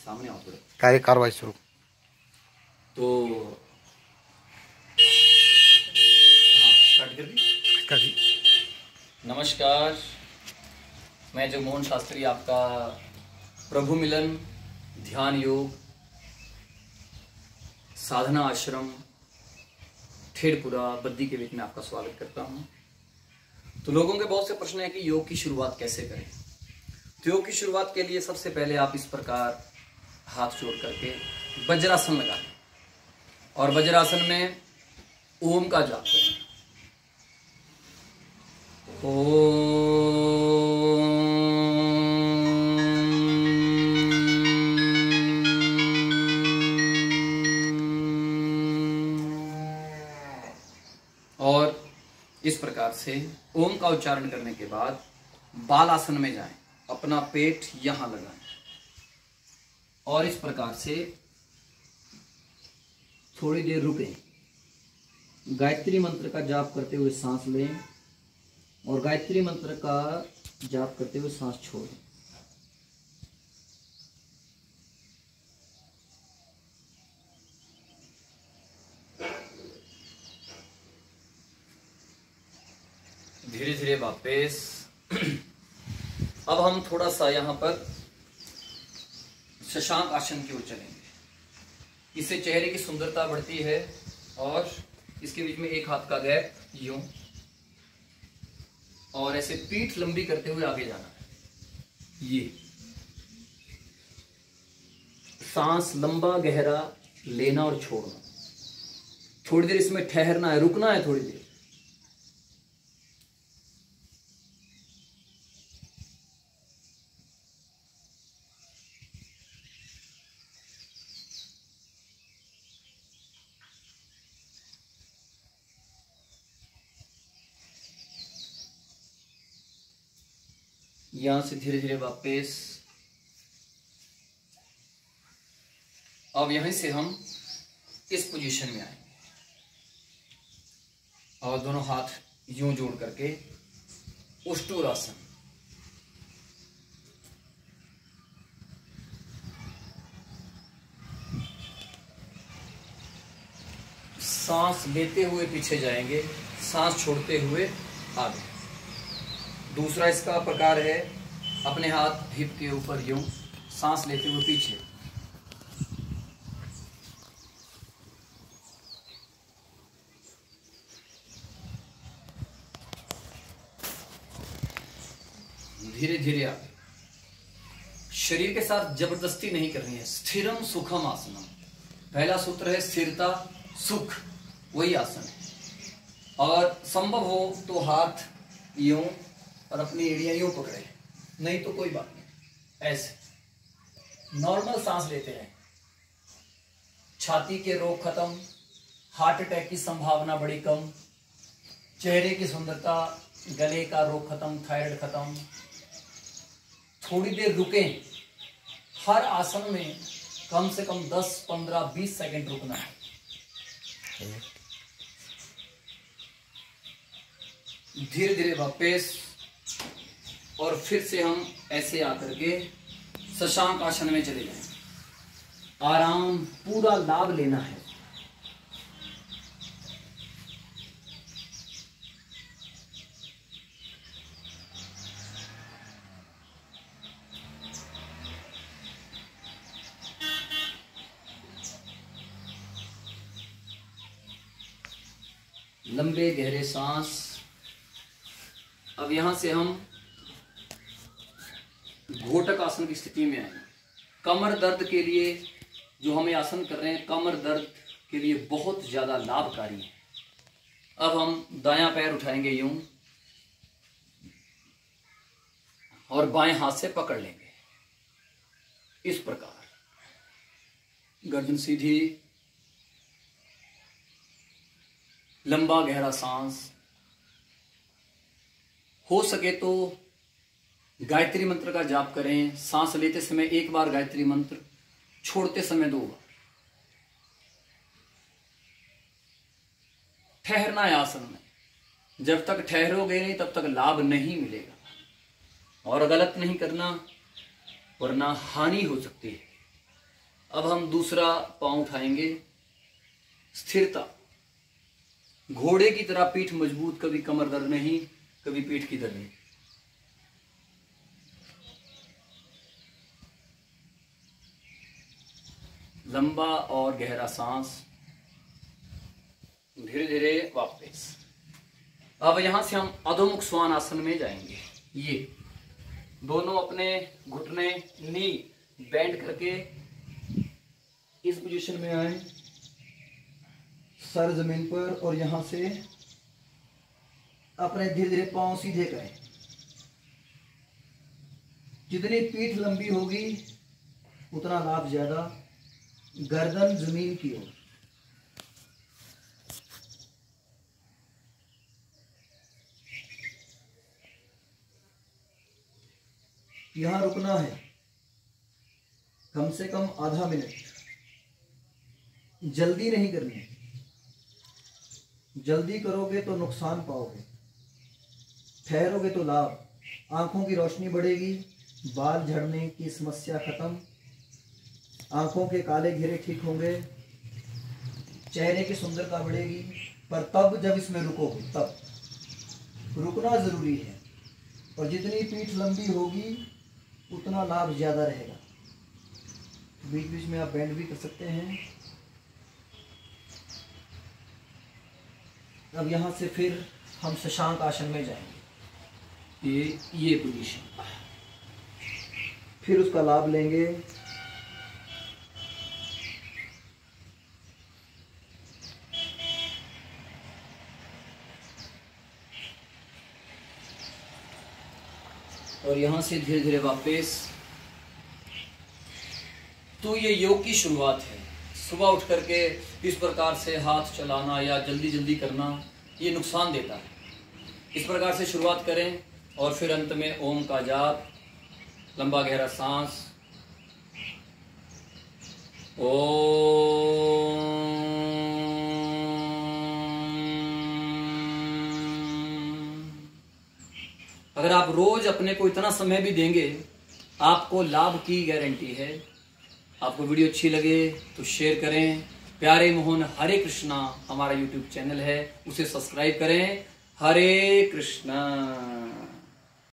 सामने आओ थोड़े। कार्य कार्रवाई शुरू। तो हाँ कर दी। कर दी। नमस्कार मैं जगमोहन शास्त्री आपका प्रभु मिलन ध्यान योग साधना आश्रम ठेड़पुरा बद्दी के बीच में आपका स्वागत करता हूँ। तो लोगों के बहुत से प्रश्न है कि योग की शुरुआत कैसे करें? तो योग की शुरुआत के लिए सबसे पहले आप इस प्रकार हाथ जोड़ करके वज्रासन लगा लें और वज्रासन में ओम का जाप करें। और इस प्रकार से ओम का उच्चारण करने के बाद बाल आसन में जाएँ। अपना पेट यहाँ लगाएँ। और इस प्रकार से थोड़ी देर रुकें। गायत्री मंत्र का जाप करते हुए सांस लें और गायत्री मंत्र का जाप करते हुए सांस छोड़ें। धीरे धीरे वापस। अब हम थोड़ा सा यहाँ पर शशांक आसन की ओर चलेंगे। इससे चेहरे की सुंदरता बढ़ती है और इसके बीच में एक हाथ का गैप, यूँ। और ऐसे पीठ लंबी करते हुए आगे जाना है। ये। सांस लंबा गहरा लेना और छोड़ना। थोड़ी देर इसमें ठहरना है, रुकना है थोड़ी देर। यहाँ से धीरे धीरे वापस। अब यहीं से हम इस पोजीशन में आएँगे और दोनों हाथ यूँ जोड़ करके उष्टुरासन सांस लेते हुए पीछे जाएँगे, सांस छोड़ते हुए आगे। दूसरा इसका प्रकार है, अपने हाथ हिप के ऊपर यूँ सांस लेते हुए पीछे। धीरे धीरे आगे शरीर के साथ ज़बरदस्ती नहीं करनी है, स्थिरम सुखम आसनम। पहला सूत्र है, स्थिरता, सुख, वही आसन है। और संभव हो तो हाथ यूँ और अपनी एड़ियाँ यूँ पकड़े। नहीं तो कोई बात नहीं। ऐसे। नॉर्मल सांस लेते हैं। छाती के रोग खत्म हार्ट अटैक की संभावना बड़ी कम चेहरे की सुंदरता गले का रोग खत्म थायराइड खत्म। थोड़ी देर रुकें। हर आसन में कम से कम 10, 15, 20 सेकंड रुकना है। धीरे धीरे वापस और फिर से हम ऐसे आकर के शशांक आसन में चले जाएँ। आराम, पूरा लाभ लेना है। लंबे गहरे सांस। अब यहाँ से हम घोटक आसन की स्थिति में आए कमर दर्द के लिए जो हम आसन कर रहे हैं, कमर दर्द के लिए बहुत ज़्यादा लाभकारी है। अब हम दायां पैर उठाएँगे यूँ और बाएँ हाथ से पकड़ लेंगे। इस प्रकार। गर्दन सीधी, लंबा गहरा सांस। हो सके तो गायत्री मंत्र का जाप करें, सांस लेते समय एक बार गायत्री मंत्र, छोड़ते समय दो बार। ठहरना है आसन में। जब तक ठहरोगे नहीं, तब तक लाभ नहीं मिलेगा। और गलत नहीं करना, वरना हानि हो सकती है। अब हम दूसरा पाँव उठाएँगे। स्थिरता। घोड़े की तरह पीठ मज़बूत, कभी कमर दर्द नहीं, कभी पीठ की दर्द नहीं। लंबा और गहरा सांस धीरे धीरे वापस। अब यहाँ से हम अधोमुख स्वान आसन में जाएँगे। ये दोनों अपने घुटने, नी बैंड करके इस पोजीशन में आए। सर ज़मीन पर और यहाँ से अपने धीरे धीरे पाँव सीधे करें। जितनी पीठ लंबी होगी, उतना लाभ ज़्यादा। गर्दन ज़मीन की ओर यहाँ रुकना है। कम से कम आधा मिनट। जल्दी नहीं करनी है। जल्दी करोगे तो नुकसान पाओगे। ठहरोगे तो लाभ। आँखों की रोशनी बढ़ेगी। बाल झड़ने की समस्या खत्म। आँखों के काले घेरे ठीक होंगे, चेहरे की सुंदरता बढ़ेगी, पर तब जब इसमें रुकोगे, तब। रुकना ज़रूरी है, और जितनी पीठ लंबी होगी, उतना लाभ ज़्यादा रहेगा। बीच बीच में आप बैंड भी कर सकते हैं। अब यहाँ से फिर हम शशांक आसन में जाएँगे। ये ये पोजीशन फिर उसका लाभ लेंगे। और यहाँ से धीरे धीरे वापस। तो ये योग की शुरुआत है। सुबह उठ करके इस प्रकार से हाथ चलाना या जल्दी जल्दी करना, ये नुकसान देता है। इस प्रकार से शुरुआत करें और फिर अंत में ओम का जाप, लंबा गहरा सांस। ओम। आप रोज अपने को इतना समय भी देंगे, आपको लाभ की गारंटी है। आपको वीडियो अच्छी लगे तो शेयर करें। प्यारे मोहन, हरे कृष्णा हमारा यूट्यूब चैनल है, उसे सब्सक्राइब करें। हरे कृष्णा।